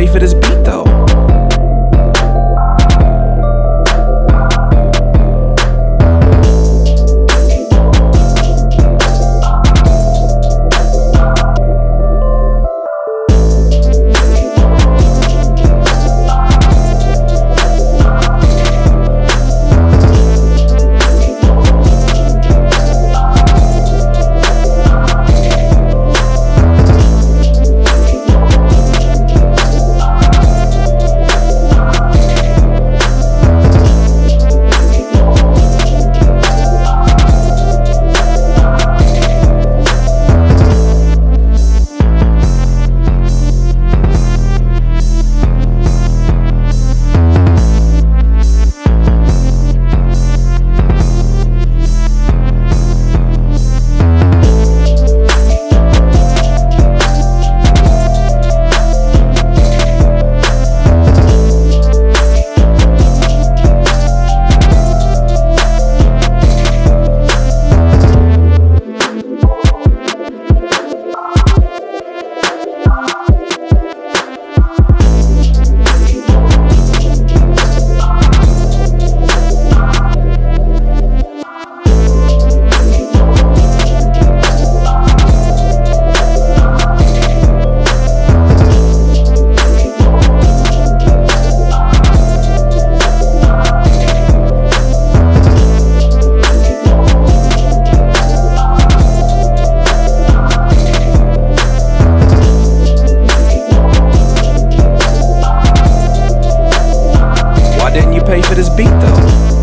pay for this this beat though.